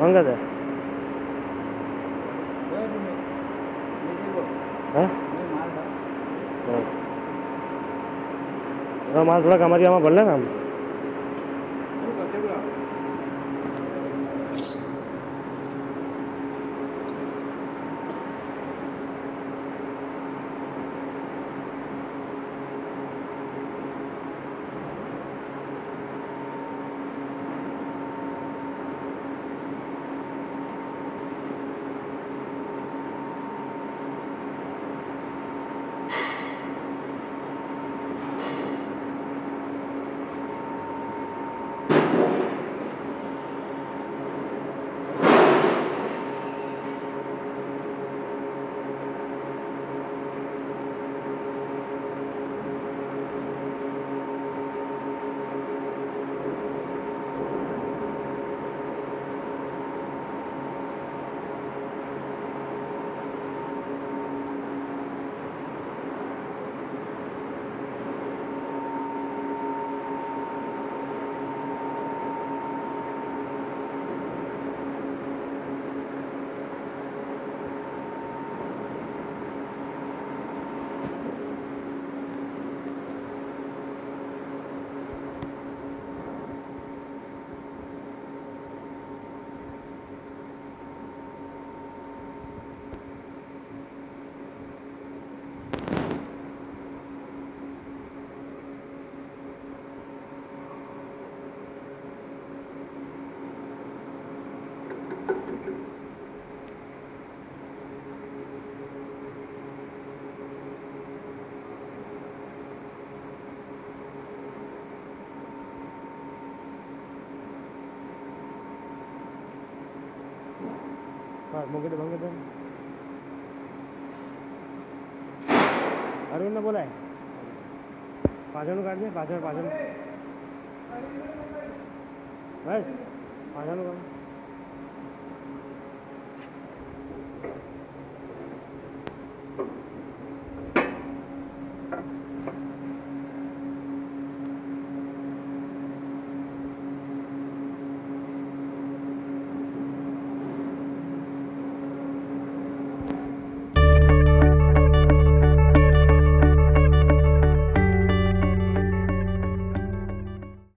मंगत है हैं तो माल थोड़ा कमरिया में बोल लेना हम हाँ मंगत मंगत अरुण ने बोला है। पाछड़ काट दिया पाछड़ पाछड़ बस पाछड़ काट